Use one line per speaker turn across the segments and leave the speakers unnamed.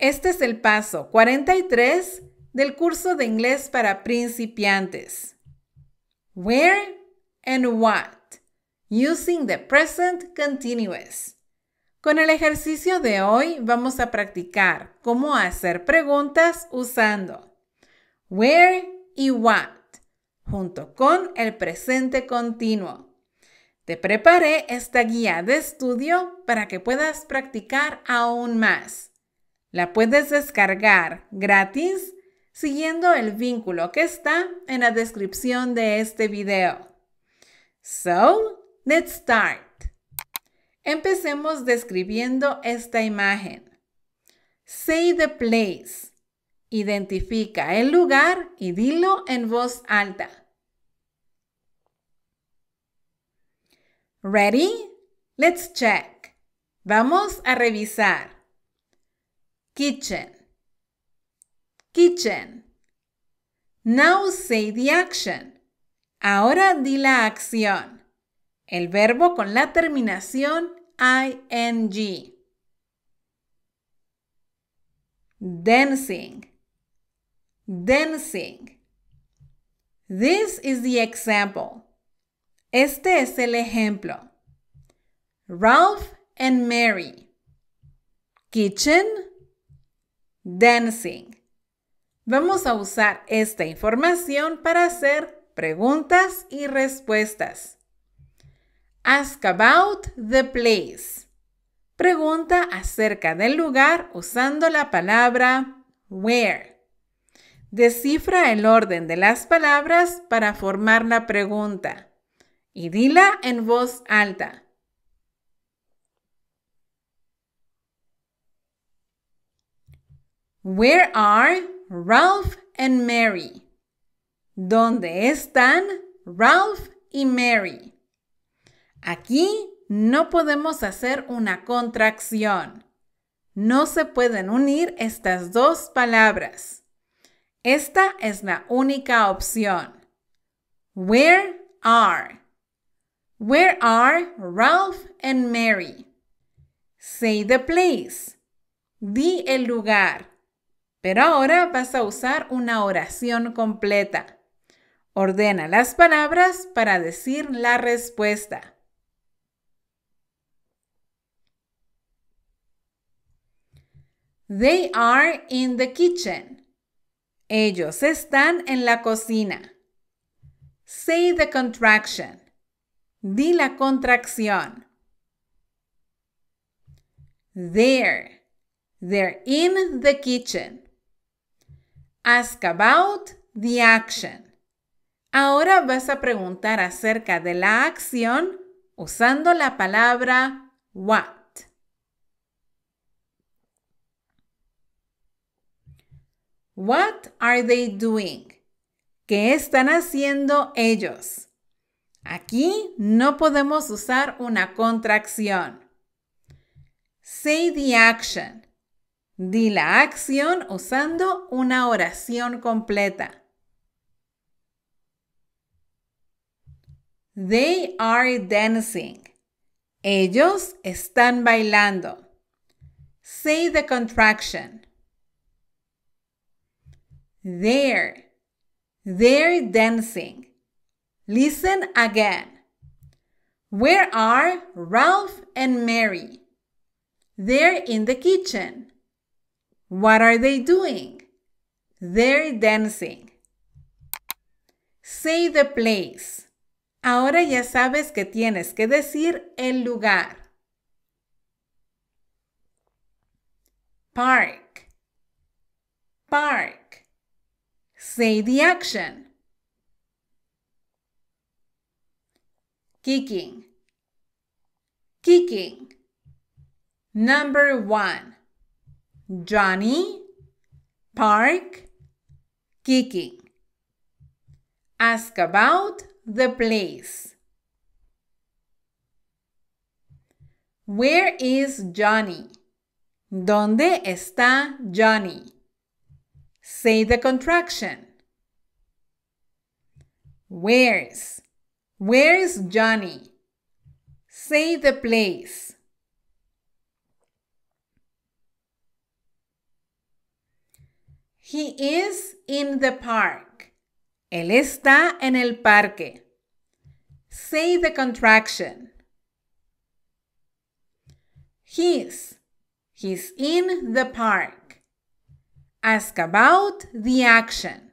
Este es el paso 43 del curso de inglés para principiantes. Where and what using the present continuous. Con el ejercicio de hoy vamos a practicar cómo hacer preguntas usando where y what junto con el presente continuo. Te preparé esta guía de estudio para que puedas practicar aún más. La puedes descargar gratis siguiendo el vínculo que está en la descripción de este video. So, let's start. Empecemos describiendo esta imagen. Say the place. Identifica el lugar y dilo en voz alta. Ready? Let's check. Vamos a revisar. Kitchen. Kitchen. Now say the action. Ahora di la acción. El verbo con la terminación ing. Dancing. Dancing. This is the example. Este es el ejemplo. Ralph and Mary. Kitchen. Dancing. Vamos a usar esta información para hacer preguntas y respuestas. Ask about the place. Pregunta acerca del lugar usando la palabra where. Descifra el orden de las palabras para formar la pregunta y dila en voz alta. Where are Ralph and Mary? ¿Dónde están Ralph y Mary? Aquí no podemos hacer una contracción. No se pueden unir estas dos palabras. Esta es la única opción. Where are? Where are Ralph and Mary? Say the place. Di el lugar. Pero ahora vas a usar una oración completa. Ordena las palabras para decir la respuesta. They are in the kitchen. Ellos están en la cocina. Say the contraction. Di la contracción. There. They're in the kitchen. Ask about the action. Ahora vas a preguntar acerca de la acción usando la palabra what. What are they doing? ¿Qué están haciendo ellos? Aquí no podemos usar una contracción. Say the action. Di la acción usando una oración completa. They are dancing. Ellos están bailando. Say the contraction. They're. They're dancing. Listen again. Where are Ralph and Mary? They're in the kitchen. What are they doing? They're dancing. Say the place. Ahora ya sabes que tienes que decir el lugar. Park. Park. Say the action. Kicking. Kicking. Number one. Johnny. Park. Kicking. Ask about the place. Where is Johnny? ¿Dónde está Johnny? Say the contraction. Where's? Where's Johnny? Say the place. He is in the park. Él está en el parque. Say the contraction. He's. He's in the park. Ask about the action.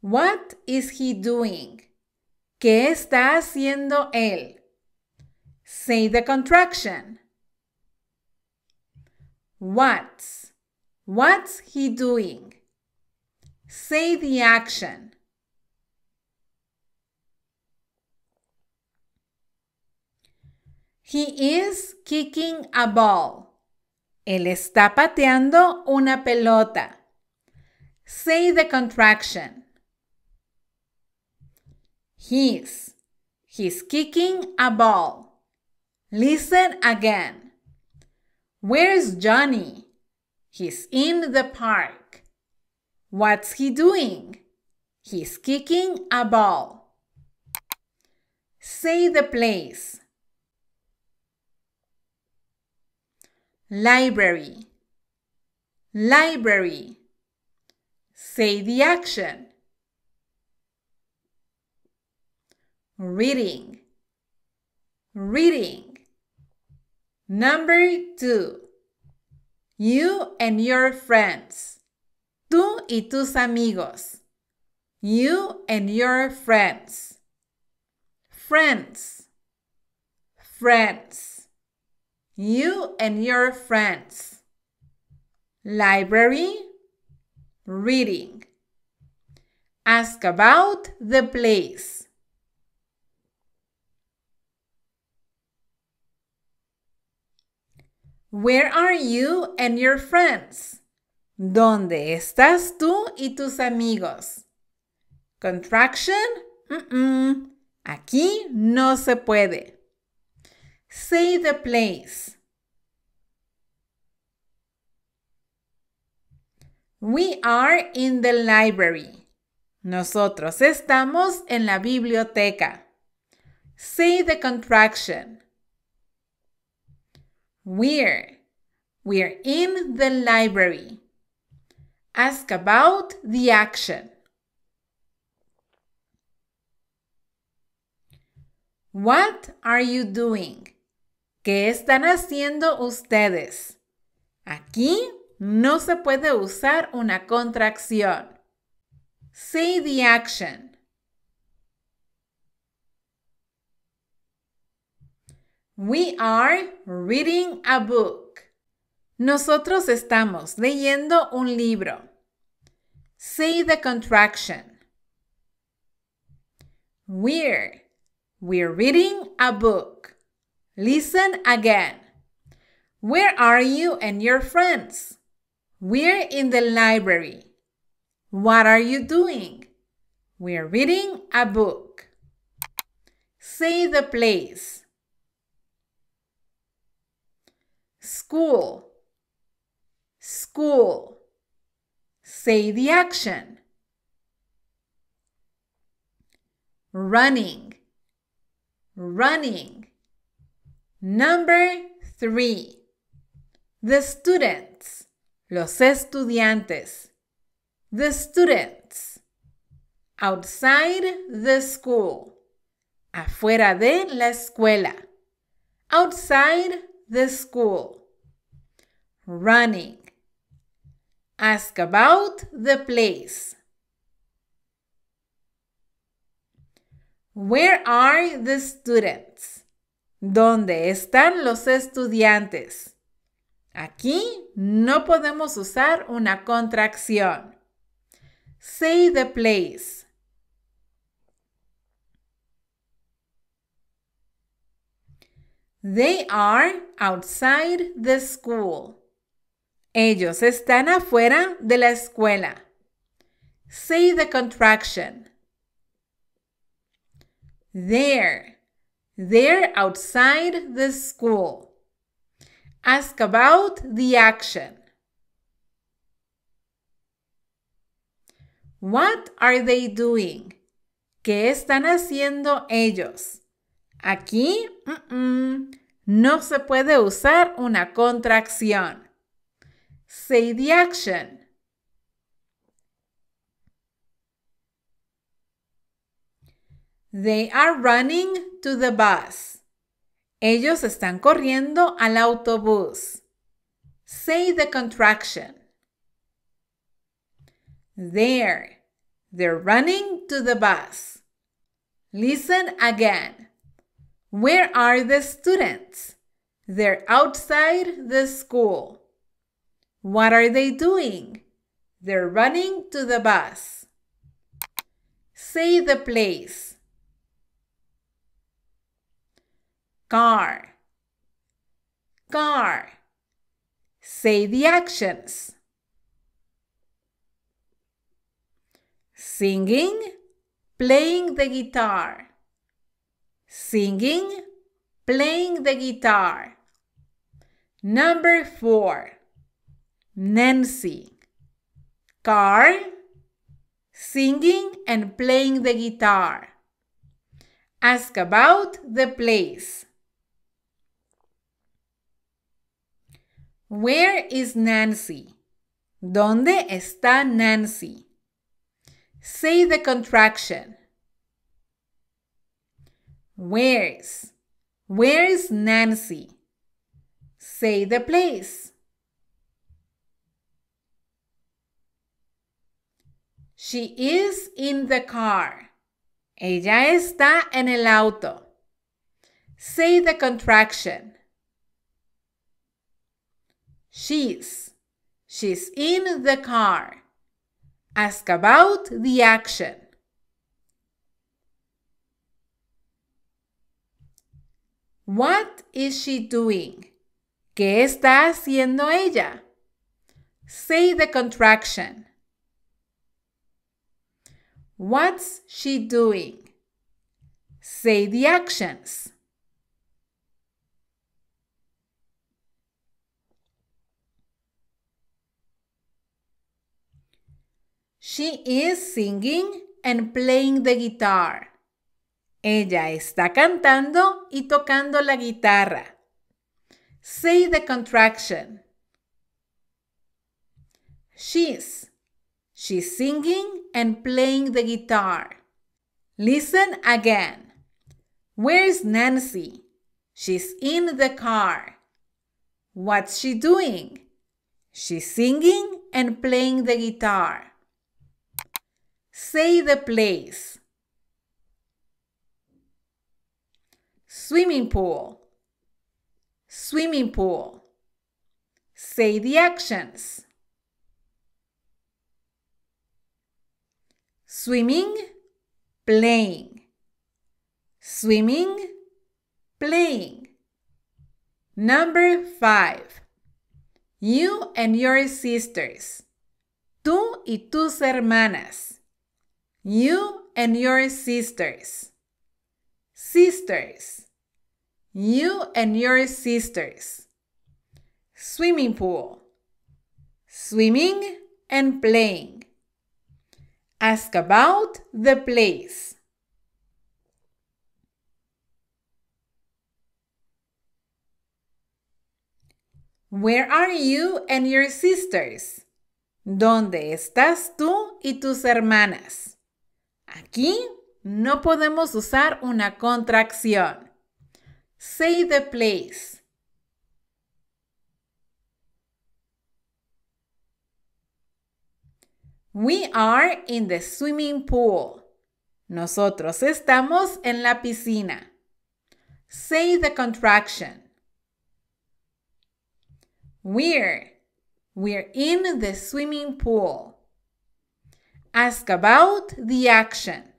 What is he doing? ¿Qué está haciendo él? Say the contraction. What's? What's he doing? Say the action. He is kicking a ball. Él está pateando una pelota. Say the contraction. He's. He's kicking a ball. Listen again. Where's Johnny? He's in the park. What's he doing? He's kicking a ball. Say the place. Library. Library. Say the action. Reading. Reading. Number two. You and your friends. Tú y tus amigos. You and your friends. Friends. Friends. You and your friends. Library. Reading. Ask about the place. Where are you and your friends? ¿Dónde estás tú y tus amigos? Contraction? Aquí no se puede. Say the place. We are in the library. Nosotros estamos en la biblioteca. Say the contraction. We're. We're in the library. Ask about the action. What are you doing? ¿Qué están haciendo ustedes? Aquí no se puede usar una contracción. Say the action. We are reading a book. Nosotros estamos leyendo un libro. Say the contraction. We're. We're reading a book. Listen again. Where are you and your friends? We're in the library. What are you doing? We're reading a book. Say the place. School. School. Say the action. Running. Running. Number three. The students. Los estudiantes. The students. Outside the school. Afuera de la escuela. Outside the school. Running. Ask about the place. Where are the students? ¿Dónde están los estudiantes? Aquí no podemos usar una contracción. Say the place. They are outside the school. Ellos están afuera de la escuela. Say the contraction. They're. They're outside the school. Ask about the action. What are they doing? ¿Qué están haciendo ellos? Aquí no se puede usar una contracción. Say the action. They are running to the bus. Ellos están corriendo al autobús. Say the contraction. There. They're running to the bus. Listen again. Where are the students? They're outside the school. What are they doing? They're running to the bus. Say the place. car, car. Say the actions. Singing, playing the guitar. Singing, playing the guitar. Number four, Nancy. Car, singing and playing the guitar. Ask about the place. Where is Nancy? ¿Dónde está Nancy? Say the contraction. Where's? Where's Nancy? Say the place. She is in the car. Ella está en el auto. Say the contraction. She's. She's in the car. Ask about the action. What is she doing? ¿Qué está haciendo ella? Say the contraction. What's she doing? Say the actions. She is singing and playing the guitar. Ella está cantando y tocando la guitarra. Say the contraction. She's. She's singing and playing the guitar. Listen again. Where's Nancy? She's in the car. What's she doing? She's singing and playing the guitar. Say the place. Swimming pool. Swimming pool. Say the actions. Swimming, playing. Swimming, playing. Number five. You and your sisters. Tú y tus hermanas. You and your sisters. Sisters. You and your sisters. Swimming pool. Swimming and playing. Ask about the place. Where are you and your sisters? ¿Dónde estás tú y tus hermanas? Aquí no podemos usar una contracción. Say the place. We are in the swimming pool. Nosotros estamos en la piscina. Say the contraction. We're. We're in the swimming pool. Ask about the action.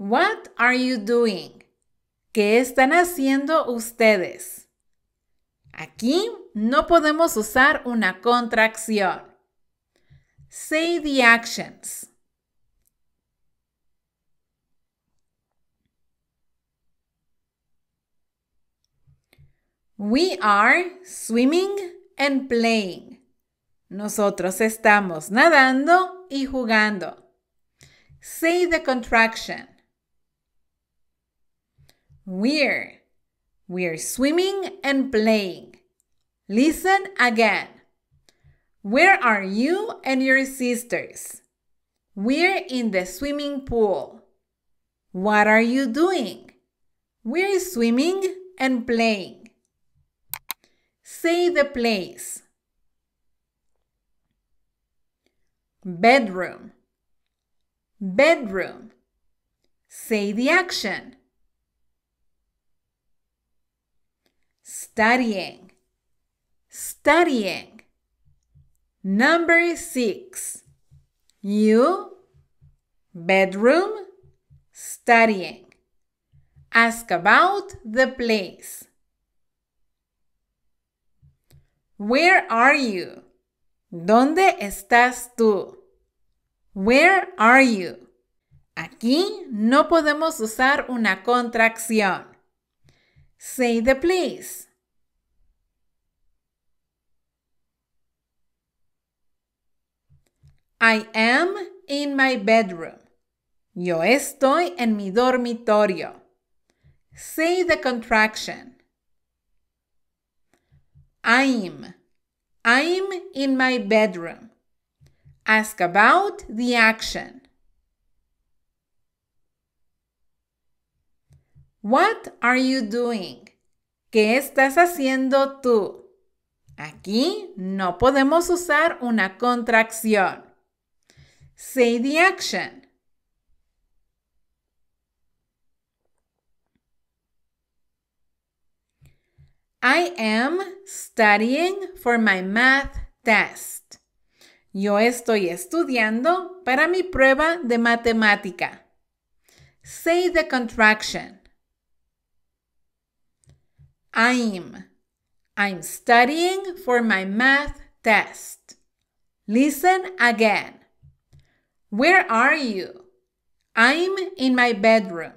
What are you doing? ¿Qué están haciendo ustedes? Aquí no podemos usar una contracción. Say the actions. We are swimming and playing. Nosotros estamos nadando y jugando. Say the contraction. We're. We're swimming and playing. Listen again. Where are you and your sisters? We're in the swimming pool. What are you doing? We're swimming and playing. Say the place. Bedroom. Bedroom. Say the action. Studying. Studying. Number six. You, bedroom, studying. Ask about the place. Where are you? ¿Dónde estás tú? Where are you? Aquí no podemos usar una contracción. Say the place. I am in my bedroom. Yo estoy en mi dormitorio. Say the contraction. I'm. I'm in my bedroom. Ask about the action. What are you doing? ¿Qué estás haciendo tú? Aquí no podemos usar una contracción. Say the action. I am studying for my math test. Yo estoy estudiando para mi prueba de matemática. Say the contraction. I'm. I'm studying for my math test. Listen again. Where are you? I'm in my bedroom.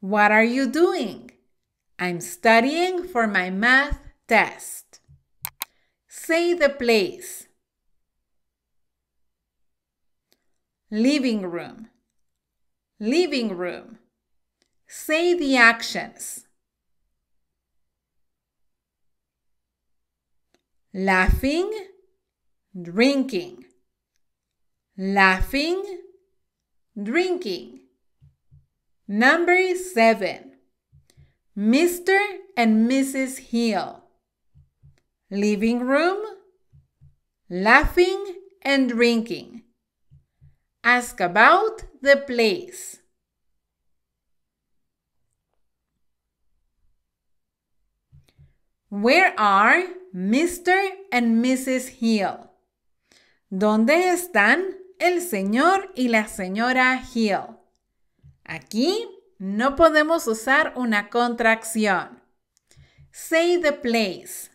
What are you doing? I'm studying for my math test. Say the place. Living room. Living room. Say the actions. Laughing, drinking. Laughing, drinking. Number seven. Mr. and Mrs. Hill. Living room, laughing and drinking. Ask about the place. Where are Mr. and Mrs. Hill? ¿Dónde están el señor y la señora Hill? Aquí no podemos usar una contracción. Say the place.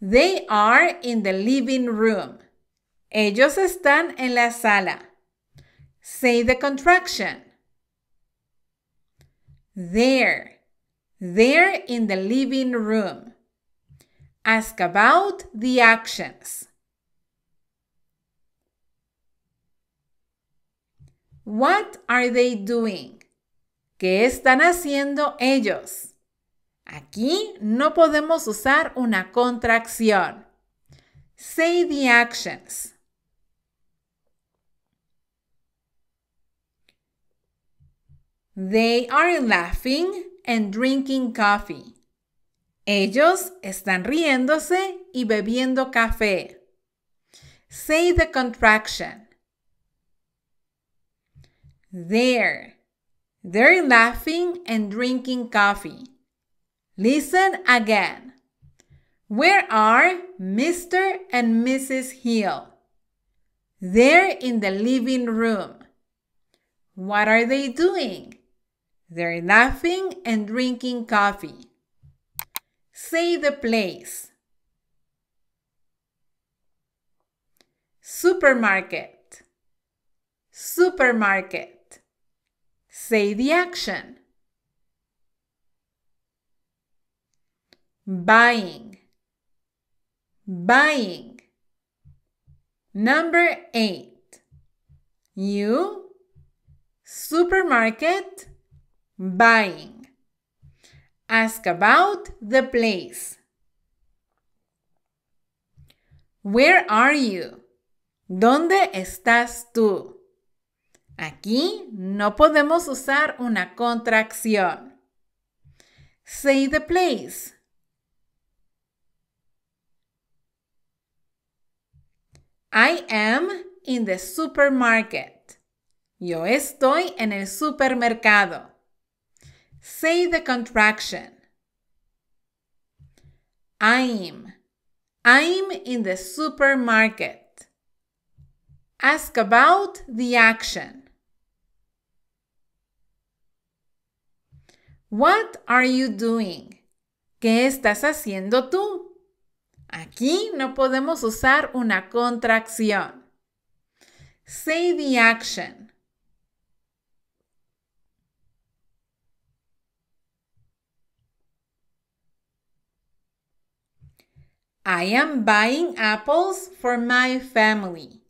They are in the living room. Ellos están en la sala. Say the contraction. There. They're in the living room. Ask about the actions. What are they doing? ¿Qué están haciendo ellos? Aquí no podemos usar una contracción. Say the actions. They are laughing and drinking coffee. Ellos están riéndose y bebiendo café. Say the contraction. There. They're laughing and drinking coffee. Listen again. Where are Mr. and Mrs. Hill? They're in the living room. What are they doing? They're laughing and drinking coffee. Say the place. Supermarket. Supermarket. Say the action. Buying. Buying. Number eight. You. Supermarket. Buying. Ask about the place. Where are you? ¿Dónde estás tú? Aquí no podemos usar una contracción. Say the place. I am in the supermarket. Yo estoy en el supermercado. Say the contraction. I'm. I'm in the supermarket. Ask about the action. What are you doing? ¿Qué estás haciendo tú? Aquí no podemos usar una contracción. Say the action. I am buying apples for my family.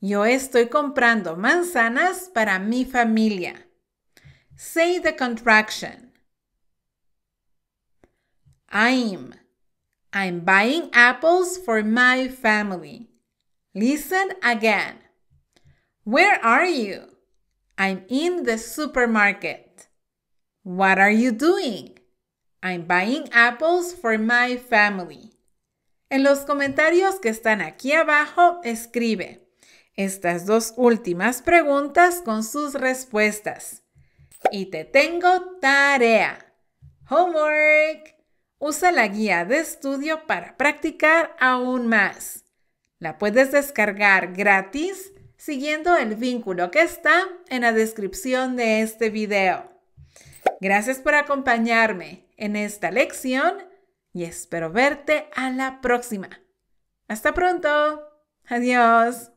Yo estoy comprando manzanas para mi familia. Say the contraction. I'm. I'm buying apples for my family. Listen again. Where are you? I'm in the supermarket. What are you doing? I'm buying apples for my family. En los comentarios que están aquí abajo, escribe estas dos últimas preguntas con sus respuestas. Y te tengo tarea. Homework. Usa la guía de estudio para practicar aún más. La puedes descargar gratis siguiendo el vínculo que está en la descripción de este video. Gracias por acompañarme en esta lección y espero verte a la próxima. Hasta pronto. Adiós.